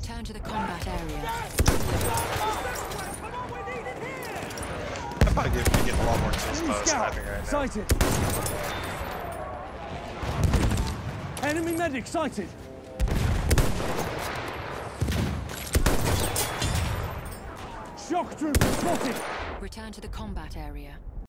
Return to the combat area. I'm probably getting, getting a lot more kills by sniping right now. Sighted! Enemy medic sighted! Shock trooper spotted! Return to the combat area.